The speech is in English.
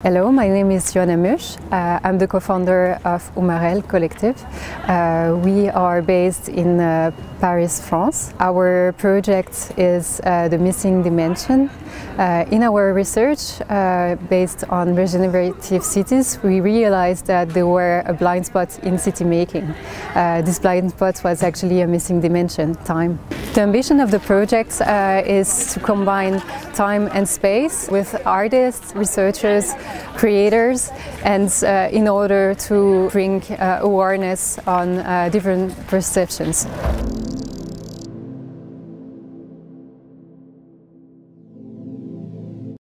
Hello, my name is Johanna Musch. Uh, I'm the co-founder of Umarell Collective. Uh, we are based in uh, Paris, France. Our project is uh, the missing dimension. Uh, in our research uh, based on regenerative cities, we realized that there were a blind spot in city making. this blind spot was actually a missing dimension, time. The ambition of the project is to combine time and space with artists, researchers, creators and uh, in order to bring uh, awareness on uh, different perceptions.